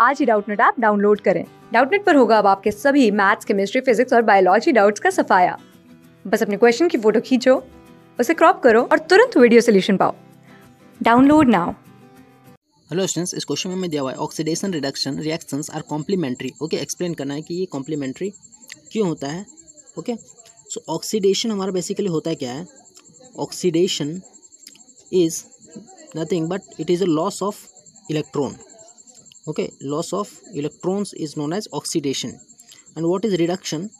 आज ही Doubtnut app download करें। डाउटनेट पर होगा अब आपके सभी मैथ्स, केमिस्ट्री, फिजिक्स और बायोलॉजी डाउट्स का सफाया। बस अपने क्वेश्चन की फ़ोटो खींचो, उसे क्रॉप करो और तुरंत वीडियो सोल्यूशन पाओ। Download now. हेलो स्टूडेंट्स, इस क्वेश्चन में दिया हुआ है oxidation reduction reactions are complementary okay explain करना है कि ये कॉम्प्लीमेंट्री क्यों होता है? ओके सो ऑक्सीडेशन हमारा बेसिकली होता है क्या है? Oxidation is nothing but it is a loss of electron okay loss of electrons is known as oxidation. And what is reduction?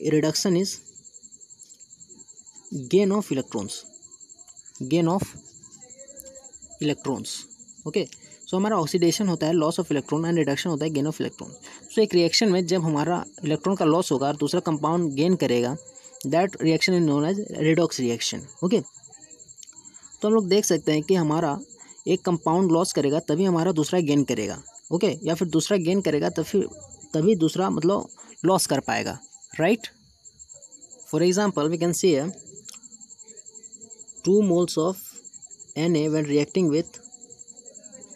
Reduction is gain of electrons. Gain of electrons. Okay so so, हमारा oxidation होता है loss of electron and reduction होता है gain of electron so एक reaction में जब हमारा electron का लॉस होगा और दूसरा कंपाउंड गेन करेगा that reaction is known as redox reaction okay तो हम लोग देख सकते हैं कि हमारा एक कंपाउंड लॉस करेगा, तभी हमारा दूसरा गेन करेगा ओके या फिर दूसरा गेन करेगा तो फिर, तभी दूसरा मतलब लॉस कर पाएगा right for example we can see two moles of N A when reacting with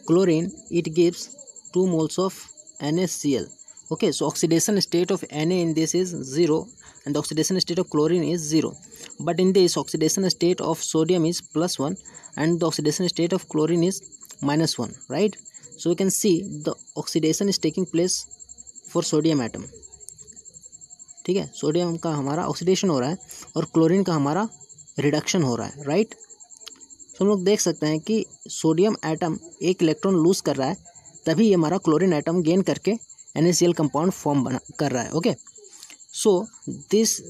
chlorine it gives two moles of N S C L okay so oxidation state of Na in this is 0 and oxidation state of chlorine is 0 but in this oxidation state of sodium is plus 1 and the oxidation state of chlorine is minus 1 right so you can see the oxidation is taking place for sodium atom ठीक है sodium का हमारा oxidation हो रहा है और chlorine का हमारा रिडक्शन हो रहा है राइट तो हम लोग देख सकते हैं कि सोडियम एटम एक इलेक्ट्रॉन लूज कर रहा है तभी ये हमारा क्लोरीन एटम गेन करके एन कंपाउंड फॉर्म बना, कर रहा है okay so this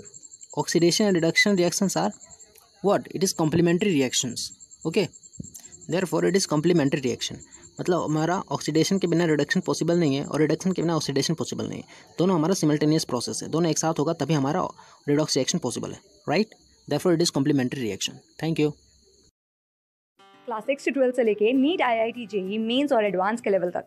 oxidation and reduction reactions are what it is complementary reactions okay therefore it is complementary reaction मतलब हमारा ऑक्सीडेशन के बिना रिडक्शन पॉसिबल नहीं है और रिडक्शन के बिना ऑक्सीडेशन पॉसिबल नहीं है। दोनों हमारा सिमल्टेनियस प्रोसेस है। दोनों एक साथ होगा तभी हमारा रिडॉक्स रिएक्शन पॉसिबल है right therefore it is complementary reaction thank you class six से ट्वेल्थ से लेके NEET I I T JEE mains और एडवांस के लेवल तक।